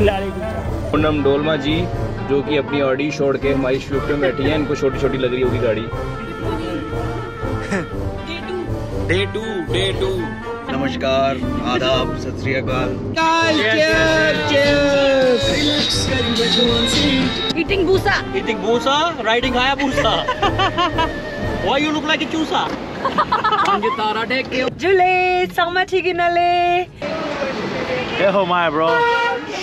पूनम डोलमा जी जो कि अपनी ऑडी छोड़ के हमारी स्विफ्ट में बैठी है इनको छोटी छोटी लग रही होगी गाड़ी डे टू डे टू नमस्कार आदाब सत श्री अकाल Eating busa. Eating busa, riding Hayabusa. Why you look like a chusa? Julie, so sama chiginale. Hey हो my bro.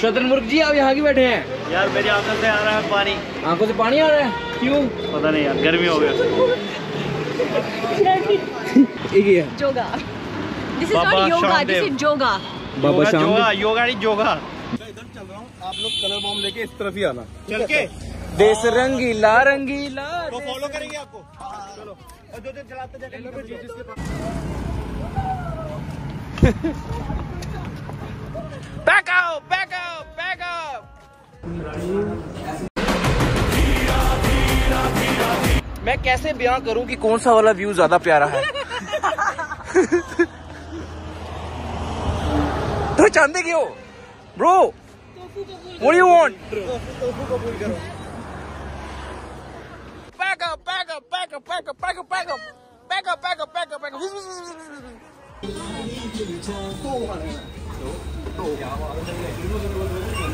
शतरमुर्ग जी आप यहाँ की बैठे हैं? यार मेरी आँखों से आ रहा है पानी। आँखों से पानी आ रहा है? क्यों? पता नहीं यार गर्मी हो गया। ही है। yoga. बाबा योगा शाम योगा योगा नहीं योगा आप लोग कलर बॉम्ब लेके इस तरफ़ ही आना। चल के। देश रंगीला रंगीला वो फॉलो करेंगे आपको। चलो। और जो जो चलाते जिसके मैं कैसे बयां करूँ कि कौन सा वाला व्यू ज़्यादा प्यारा है? तो चाहते क्यों ब्रो व्हाट यू वांट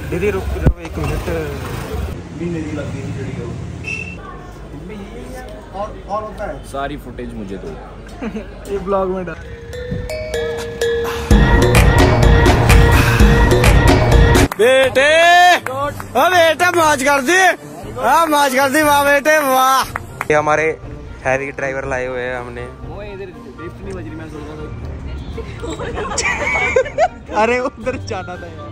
दीदी रुक, एक मिनट। और और होता है सारी फुटेज मुझे दो। ये ब्लॉग में डाल बेटे ओ बेटे मौज कर दी। हाँ मौज कर दी वाह बेटे वाह। ये हमारे हैवी ड्राइवर लाए हुए हैं हमने। अरे उधर जाना था यार।